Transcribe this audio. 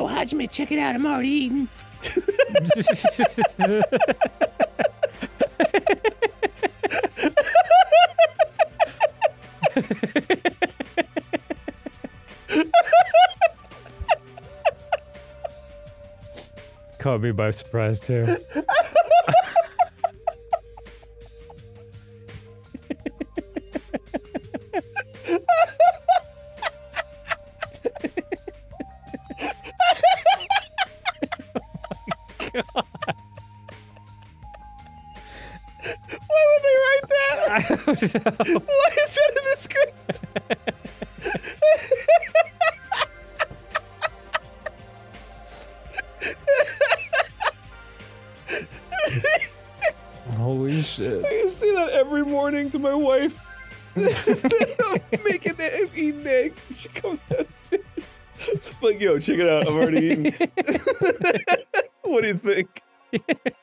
Yo, Hajime, check it out. I'm already eating. Caught me by surprise too. Why would they write that? Why is that in the script? Holy shit. I say that every morning to my wife. Making the I'm eating egg. She comes downstairs. Like, yo, check it out. I'm already eating. what do you think?